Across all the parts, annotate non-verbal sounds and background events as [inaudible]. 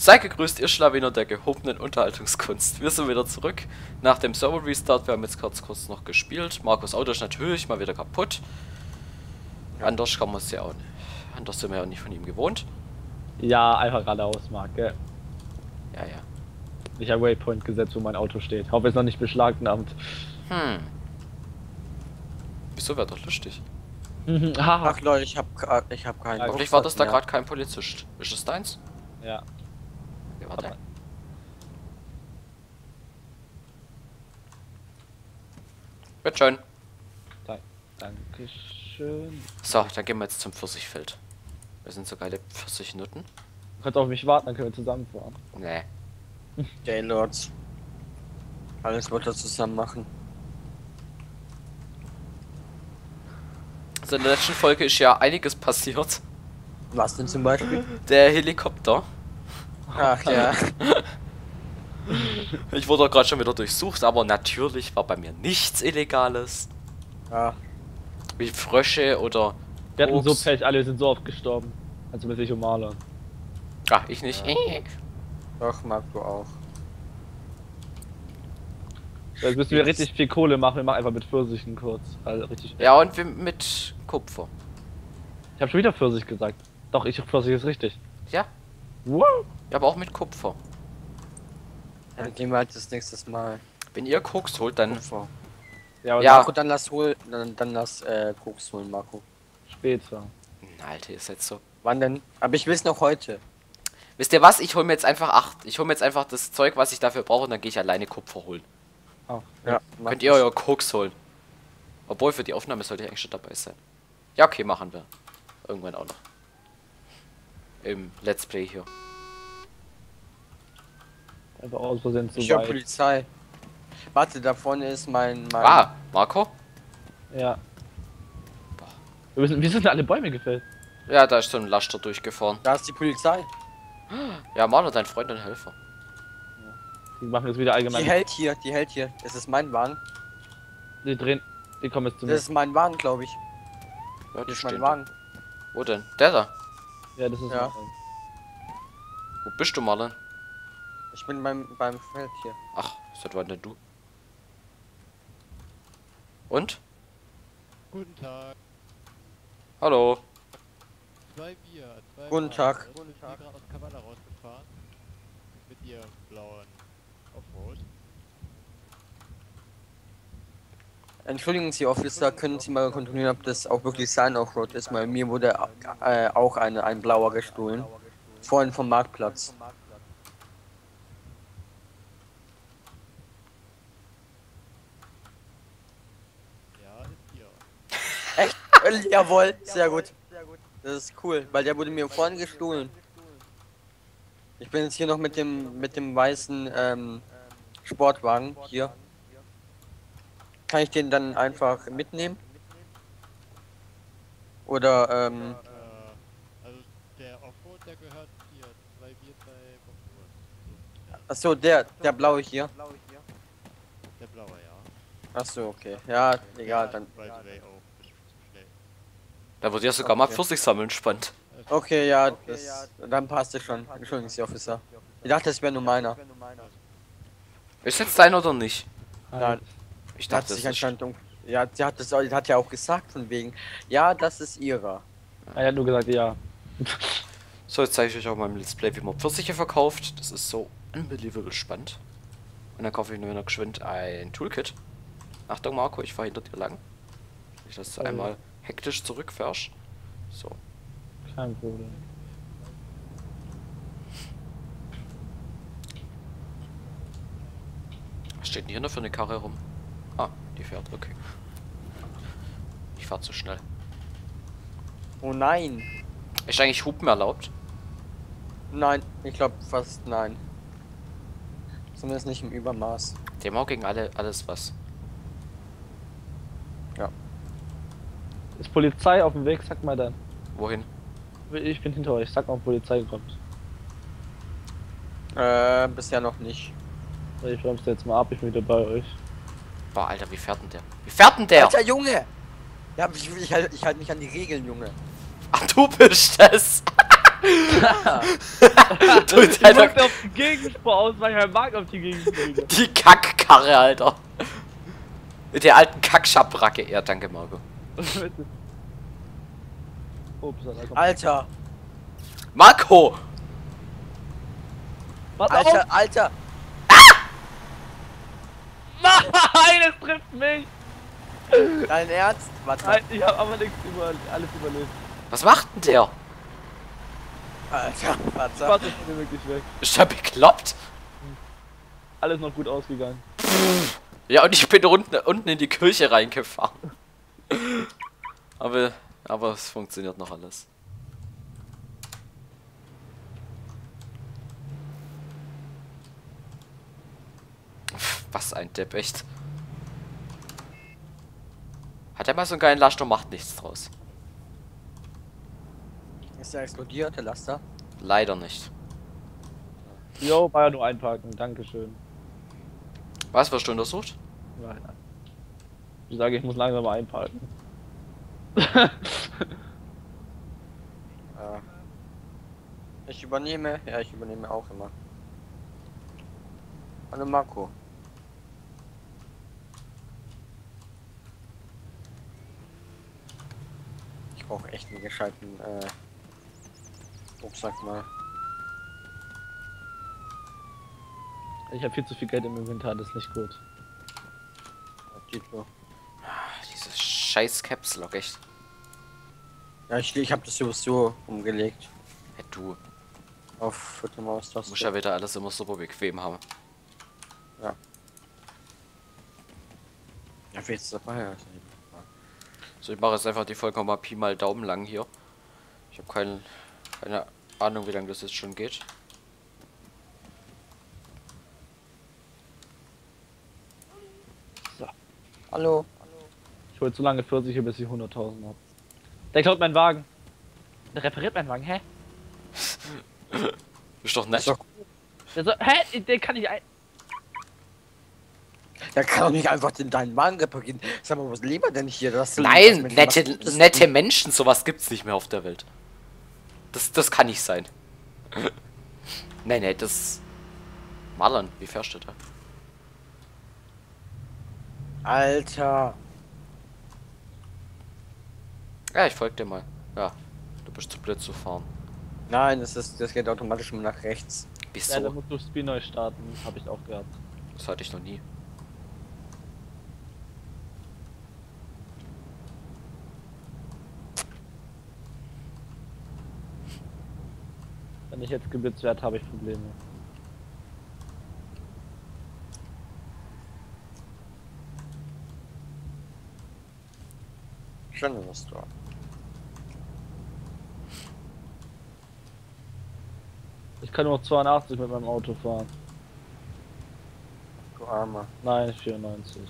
Sei gegrüßt, ihr Schlawiner der gehobenen Unterhaltungskunst. Wir sind wieder zurück nach dem Server-Restart. Wir haben jetzt kurz, kurz noch gespielt. Markus Auto ist natürlich mal wieder kaputt. Ja. Anders kann man es ja auch nicht. Anders sind wir ja auch nicht von ihm gewohnt. Ja, einfach geradeaus, Marc, gell? Ja, ja. Ich habe Waypoint gesetzt, wo mein Auto steht. Hoffe, es ist noch nicht beschlagnahmt. Hm. Wieso wäre doch lustig? [laughs] Ach Leute, ich hab, ich hab keinen. Hoffentlich war das da gerade kein Polizist. Ist das deins? Ja. Warte. Wird schön. Dankeschön. So, dann gehen wir jetzt zum Pfirsichfeld. Wir sind so geile Pfirsichnutten. Du kannst auf mich warten, dann können wir zusammenfahren. Nee. [laughs] Gaylords. Alles wird er zusammen machen. Also in der letzten Folge ist ja einiges passiert. Was denn zum Beispiel? Der Helikopter. Ach ja. [laughs] Ich wurde gerade schon wieder durchsucht, aber natürlich war bei mir nichts Illegales. Ja. Wie Frösche oder. Wir hatten so Pech, alle sind so oft gestorben. Also mit sich um Marlon. Ah, ich nicht. Ja. Doch, Marco auch. Jetzt müssen wir richtig viel Kohle machen, wir machen einfach mit Pfirsichen kurz. Also richtig. Ja, und mit Kupfer. Ich habe schon wieder Pfirsich gesagt. Doch, ich Pfirsich ist richtig. Ja. Wow. Ja, aber auch mit Kupfer. Ja, dann gehen wir halt das nächste Mal. Wenn ihr Koks holt, dann. Kupfer. Ja, ja. Marco, dann lass hol, dann, dann lass äh, Koks holen, Marco. Später. Alter, ist jetzt so. Wann denn? Aber ich will es noch heute. Wisst ihr was? Ich hole mir jetzt einfach acht. Ich hole mir jetzt einfach das Zeug, was ich dafür brauche, und dann gehe ich alleine Kupfer holen. Oh, ja. Könnt ihr euer Koks holen? Obwohl für die Aufnahme sollte ich eigentlich schon dabei sein. Ja, okay, machen wir. Irgendwann auch noch. Im Let's Play hier. Einfach aus Versehen zu Ich höre Polizei. Warte, da vorne ist mein... mein ah, Marco? Ja. Wir, müssen, wir sind alle Bäume gefällt. Ja, da ist so ein Laster durchgefahren. Da ist die Polizei. Ja, Marlo, dein Freund und Helfer. Die machen jetzt wieder allgemein. Die hält hier, die hält hier. Es ist mein Wagen. Die drehen, die kommen jetzt zu mir. Das ist mein Wagen, glaube ich. Ja, das ist mein Wagen. Wo denn? Der da? Ja, das ist ja. Wo bist du, Marlon? Ich bin beim, beim Feld hier. Ach, seit wann denn du? Und? Guten Tag. Hallo. Zwei Bier. Zwei Guten Tag. Guten Tag. gerade aus Kavala rausgefahren. Mit ihrem blauen Offroad. Entschuldigen Sie, Officer, können Sie mal kontrollieren, ob das auch wirklich sein Offroad ist? Weil mir wurde äh, auch eine, ein blauer gestohlen. Vorhin vom Marktplatz. Echt? Äh, jawohl, sehr gut. Das ist cool, weil der wurde mir vorhin gestohlen. Ich bin jetzt hier noch mit dem mit dem weißen ähm, Sportwagen hier. Kann ich den dann einfach mitnehmen? Oder ähm. Äh, also der Offroad, der gehört hier. Zwei Bier, zwei Achso, der, der blaue hier. Der blaue, ja. Achso, okay. Ja, egal, dann. Da wird ja sogar okay. mal Pfirsich sammeln, spannend. Okay, ja, das, dann passt es schon. Entschuldigen Sie, Officer. Ich dachte, es wäre nur meiner. Ist jetzt dein oder nicht? Nein. Ich dachte, sich anscheinend um, Ja, sie hat das hat ja auch gesagt von wegen. Ja, das ist ihrer. Er hat nur gesagt, ja. so, jetzt zeige ich euch auch mal im Let's Play, wie man Pfirsiche verkauft. Das ist so unbelievable spannend. Und dann kaufe ich nur noch geschwind ein Toolkit. Achtung, Marco, ich fahre hinter dir lang. Ich das oh. einmal hektisch zurückfährst. So. Kein Problem. Was steht denn hier noch für eine Karre rum? Ah, die fährt, okay. Ich fahr zu schnell. Oh nein. Ist eigentlich Hupen erlaubt? Nein, ich glaube fast nein. Zumindest nicht im Übermaß. Dem auch gegen alle alles was. Ist Polizei auf dem Weg? Sag mal dann. Wohin? Ich bin hinter euch. Sag mal, Polizei kommt. Äh, bisher noch nicht. Ich bremse jetzt mal ab, ich bin wieder bei euch. Boah, Alter, wie fährt denn der? Wie fährt denn der? Alter, Junge! Ja, ich, ich, halt, ich halt nicht an die Regeln, Junge. Ach, du bist das! [laughs] du, Ich Alter, musste auf die Gegenspur ausweichen, er mag auf die Gegenspur. die Kackkarre, Alter. Mit der alten Kackschabracke. Ja, danke, Marco. [laughs] Ups, kommt. Alter, Marco! Alter, Alter. Nein, es trifft mich! Dein Ernst? Warte. Nein, ich habe aber nichts über alles überlebt. Was macht denn der? Alter, warte. Warte, ich bin wirklich weg. Ist der bekloppt? Alles noch gut ausgegangen. Ja, und ich bin unten, unten in die Kirche reingefahren. Aber, aber es funktioniert noch alles. Pff, Was ein Depp, echt. Hat er mal so einen geilen Laster, macht nichts draus. Ist der explodiert, der Laster? Leider nicht. Jo, war ja nur einparken, dankeschön. Was wirst du untersucht? Nein. Ich sage, ich muss langsam mal einparken. Ja. Ich übernehme, ja, ich übernehme auch immer. Hallo Marco. Brauche echt einen gescheiten, äh, Rucksack mal. Ich habe viel zu viel Geld im Inventar, das ist nicht gut. Tito. Dieses scheiß Caps Lock, echt. Ja, ich, ich habe das sowieso umgelegt. Hey, du Auf Foto Maus. Das musst ja wieder alles immer super bequem haben. Ja, wie jetzt dabei? Also, So, ich mache jetzt einfach die Folge mal Pi mal Daumen lang hier. Ich habe keine, keine Ahnung, wie lange das jetzt schon geht. Hallo. Ich hol zu lange Pfirsiche, bis ich 100.000 hab. Der klaut meinen Wagen. Der repariert meinen Wagen, hä? [laughs] Ist doch nett. Ist doch Der so, hä? Den kann ich ein. Da kann doch nicht einfach den deinen Wagen reparieren. Sag mal, was lieber denn hier? Das Nein, das nette, was Gutes nette. Menschen, sowas gibt's nicht mehr auf der Welt. Das, das kann nicht sein. [laughs] nein, nein, das. Marlon, wie fährst du da? Alter. Ja, ich folge dir mal. Ja, du bist zu blöd zu fahren. Nein, das ist, das geht automatisch immer nach rechts. Ja, da Wieso? musst du Spiel neu starten. Hab ich auch gehabt. Das hatte ich noch nie. Wenn ich jetzt geblitzt werde, habe ich Probleme. Schönes Tor. Ich kann nur noch 82 mit meinem Auto fahren. Du Armer. Nein, 94.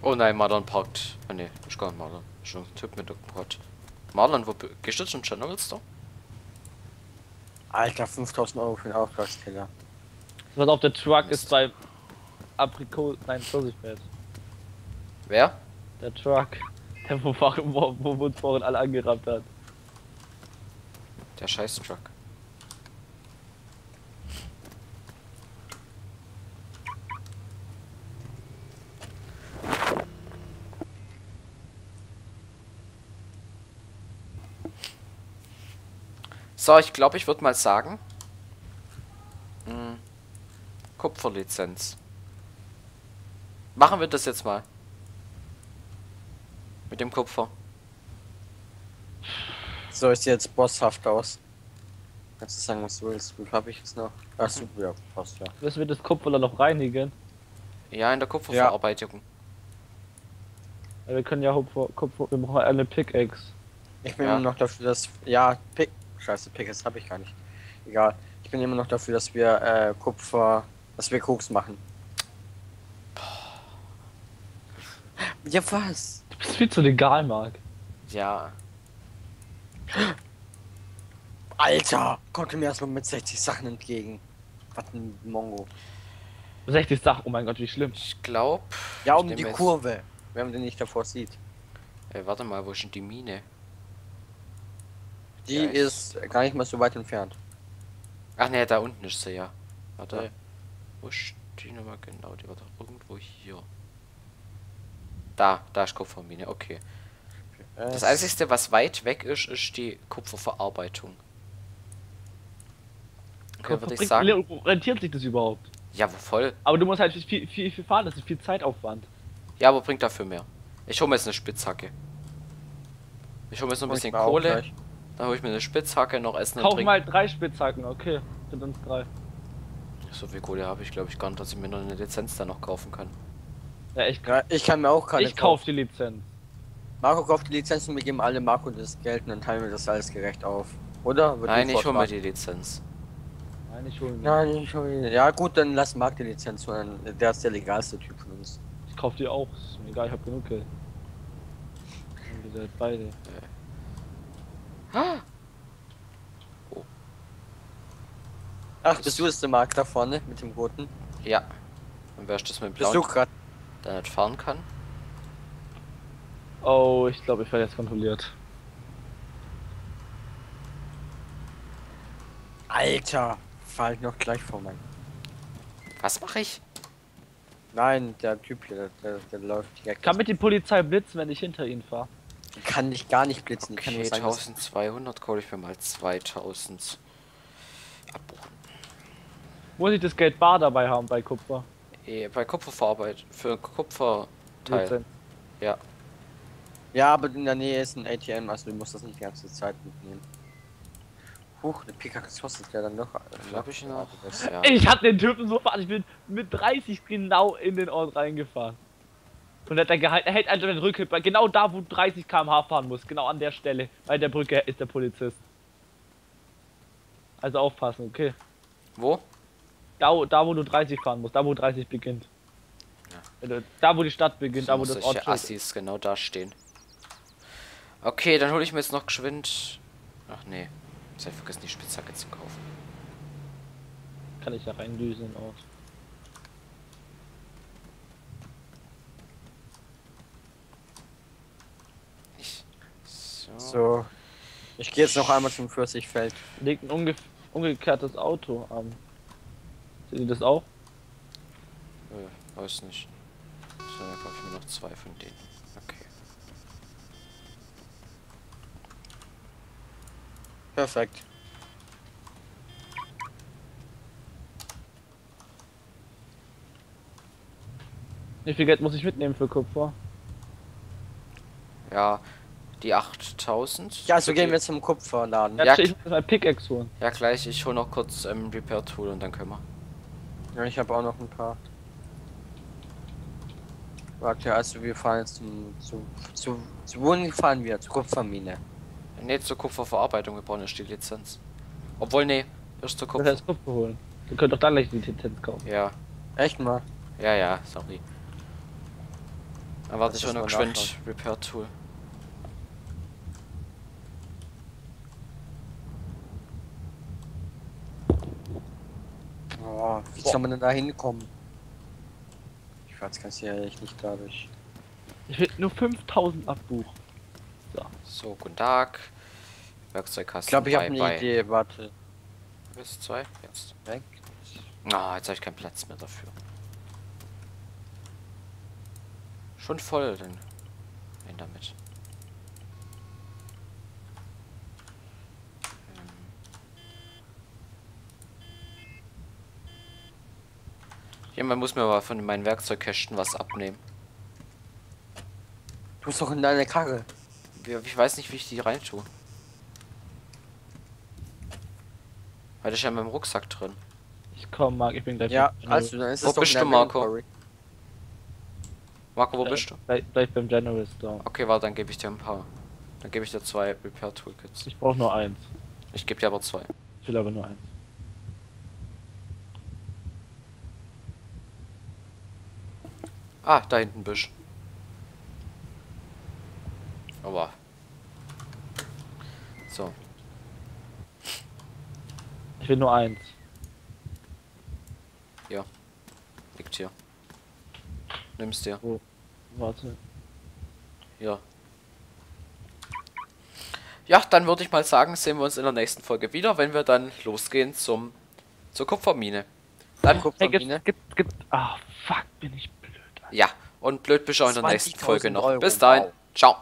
Oh nein, Marlon parkt. Ah ne, gar nicht Marlon. Schon ein Typ mit dem Quad. Marlon, wo gehst du zum General Store? Alter, 5000 Euro für den Auftragskiller. Was auf der Truck ist bei Aprikot. Nein, Pfirsichfeld. Wer? Der Truck. Der wo, wo, wo, wo uns vorhin alle angerammt hat. Der Scheiß-Truck. So, ich glaube, ich würde mal sagen. Hm, Kupferlizenz. Machen wir das jetzt mal. Mit dem Kupfer. So ist jetzt bosshaft aus. Kannst du sagen, was du willst? Wie viel hab ich jetzt noch? Achso, ja, passt ja. Müssen wir das Kupfer dann noch reinigen? Ja, in der Kupferverarbeitung. Weil Wir können ja Kupfer, Kupfer wir brauchen eine Pickaxe. Ich bin Ja. immer noch dafür, dass. Ja, Pick. Scheiße, Pick, das habe ich gar nicht. Egal. Ich bin immer noch dafür, dass wir äh, Kupfer. dass wir Koks machen. Ja, was? Du bist viel zu legal, Marc. Ja. Alter! Kommt mir erstmal mit 60 Sachen entgegen. Was ein Mongo. 60 Sachen, oh mein Gott, wie schlimm. Ich glaube. Ja, um die Kurve. Wenn man den nicht davor sieht. Ey, warte mal, wo ist denn die Mine? Die Ja, ist gar nicht mal so weit entfernt. Ach ne, da unten ist sie ja. Warte. Ja. Wo ist die nochmal genau? Die war doch irgendwo hier. Da, da ist Kupfermine, okay. Das einzige, was weit weg ist, ist die Kupferverarbeitung. Okay, würde ich sagen. Rentiert sich das überhaupt? Ja, wo voll. Aber du musst halt viel, viel, viel fahren, das ist viel Zeitaufwand. Ja, aber bringt dafür mehr. Ich hole mir jetzt eine Spitzhacke. Ich hole mir jetzt noch ein bisschen Kohle. Dann hole ich mir eine Spitzhacke, noch Essen und Kauf Trinken. mal drei Spitzhacken, okay. Sind uns drei. So viel Kohle habe ich, glaube ich, gar nicht, dass ich mir noch eine Lizenz da noch kaufen kann. Ja, ich, ich kann mir auch keine ich kauf die Lizenz. Marco kauft die Lizenz und wir geben alle Marco das Geld und dann teilen wir das alles gerecht auf. Oder? Wird Nein, ich hole mir die Lizenz. Nein, ich hol mir. Nein, ich hol die- Ja gut, dann lass Marc die Lizenz holen. Der ist der legalste Typ von uns. Ich kauf die auch. Ist mir egal, ich hab genug Geld. Und ihr seid beide. Ach, bist du es der Marc da vorne mit dem roten? Ja. Und wer ist das mit dem Bist blauen, du grad? der nicht fahren kann? Oh, ich glaube, ich werde jetzt kontrolliert. Alter! Fall noch gleich vor mein. Was mache ich? Nein, der Typ hier, der, der, der läuft direkt. Kann mit die Polizei blitzen, wenn ich hinter ihnen fahre. Kann dich gar nicht blitzen. Ich kann Okay, nur sagen, dass- 1200 hole ich mir mal 2000. Abbuchen. Muss ich das Geld bar dabei haben bei Kupfer? Eh, bei Kupferverarbeit für Kupferteil. Ja. Ja, aber in der Nähe ist ein ATM, also du musst das nicht die ganze Zeit mitnehmen. Huch, eine Pickaxe kostet ja dann noch. Glaube ich noch. Ja. Ich hab den Typen so verarscht, ich bin mit 30 genau in den Ort reingefahren. Und hat er gehalten, er hält einfach den Rückhalt, bei- genau da, wo du 30 km/h fahren muss, genau an der Stelle. Bei der Brücke ist der Polizist. Also aufpassen, okay. Wo? Da, wo- da wo du 30 fahren musst, da wo 30 beginnt. Ja. Du- Da wo die Stadt beginnt, So da wo das Ort Assis genau da stehen. Okay, dann hole ich mir jetzt noch geschwind. Ach nee. Jetzt hab ich vergessen, die Spitzhacke zu kaufen. kann ich da reindüsen in den Ort. Ich. So. So. Ich gehe jetzt noch einmal zum Pfirsichfeld. Liegt ein umge umgekehrtes Auto am. Seht ihr das auch? Äh, weiß nicht. So, dann kaufe ich mir noch zwei von denen. Okay. Perfekt. Wie viel Geld muss ich mitnehmen für Kupfer? Ja, die 8000. Ja, also Okay. gehen wir zum Kupferladen. Ja, Ja, ich muss mein Pickaxe holen. Ja, gleich. Ich hole noch kurz ähm, Repair Tool und dann können wir. Ja, ich habe auch noch ein paar. Warte, also wir fahren jetzt zum, zu, zu, zu wohin fahren wir? Zur Kupfermine. Ne, zur Kupferverarbeitung. Wir brauchen erst die Lizenz. Obwohl, nee. Erst zur Das Kupfer. heißt Kupfer holen. Du könnt doch dann gleich die Lizenz kaufen. Ja, Echt mal? ja, ja, sorry. Dann warte Lass ich das noch geschwind. Repair Tool. Wie soll man denn da hinkommen? Ich weiß ganz ehrlich nicht dadurch. Ich will nur 5000 abbuchen. So, guten Tag. Werkzeugkasten. Ich glaube, ich habe eine. Idee. Warte. Bis zwei. Jetzt. Weg. Ah, jetzt habe ich keinen Platz mehr dafür. Schon voll, dann. Nein, damit. Jemand muss mir aber von meinen Werkzeugkästen was abnehmen. Du bist doch in deine Karre. Ich weiß nicht, wie ich die reintue. Weil das ist ja in meinem Rucksack drin. Ich komm, Marc, ich bin gleich. Ja, also dann ist Wo es doch bist du, Marco? Marco, wo Äh, bist du? Gleich, gleich beim General Store. Okay, warte, dann gebe ich dir ein paar. Dann gebe ich dir zwei Repair Toolkits. Ich brauche nur eins. Ich gebe dir aber zwei. Ich will aber nur eins. Ah, da hinten ein Büsch. Aua. So. Ich will nur eins. Ja. Liegt hier. Nimm's dir. Oh. Warte. Ja. Ja, dann würde ich mal sagen, sehen wir uns in der nächsten Folge wieder, wenn wir dann losgehen zum zur Kupfermine. Dann Kupfermine. Hey, gibt, gibt, gibt, oh, ah, fuck, bin ich ja, und blöd bist in der nächsten Folge noch. Euro. Bis dahin. Wow. Ciao.